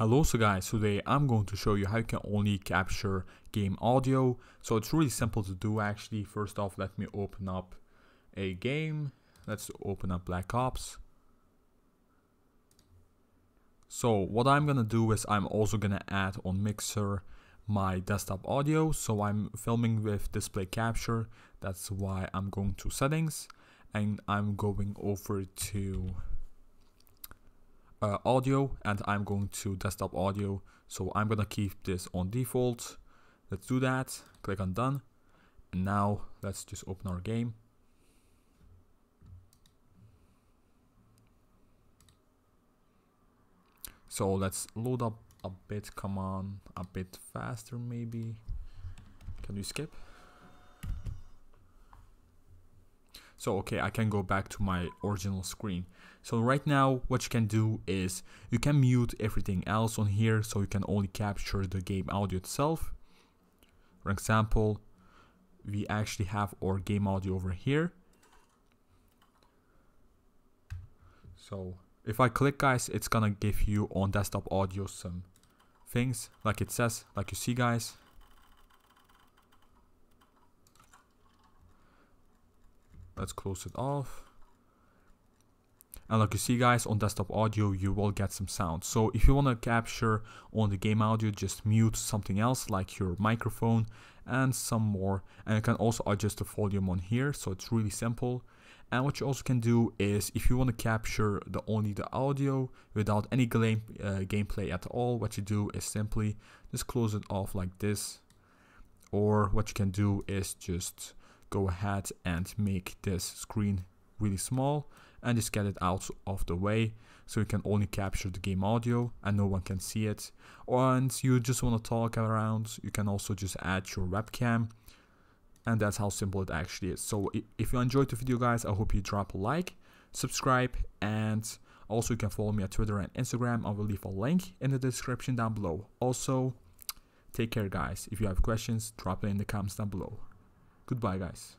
Hello so guys, today I'm going to show you how you can only capture game audio. So it's really simple to do actually. First off, let me open up a game. Let's open up Black Ops. So what I'm gonna do is I'm also gonna add on Mixer my desktop audio. So I'm filming with display capture. That's why I'm going to settings and I'm going over to uh, audio and I'm going to desktop audio. So I'm gonna keep this on default. Let's do that. Click on done. And now let's just open our game. So let's load up a bit. Come on, a bit faster maybe. Can we skip? So okay, I can go back to my original screen. So right now, what you can do is you can mute everything else on here so you can only capture the game audio itself. For example, we actually have our game audio over here. So if I click guys, it's gonna give you on desktop audio some things like it says, like you see guys. Let's close it off. And like you see guys, on desktop audio, you will get some sound. So if you want to capture on the game audio, just mute something else like your microphone and some more. And you can also adjust the volume on here. So it's really simple. And what you also can do is if you want to capture the only the audio without any game, uh, gameplay at all, what you do is simply just close it off like this. Or what you can do is just go ahead and make this screen really small and just get it out of the way so you can only capture the game audio and no one can see it. And you just want to talk around you can also just add your webcam and that's how simple it actually is. So if you enjoyed the video guys i hope you drop a like subscribe and also you can follow me on twitter and instagram. I will leave a link in the description down below. Also take care guys. If you have questions drop it in the comments down below Goodbye, guys.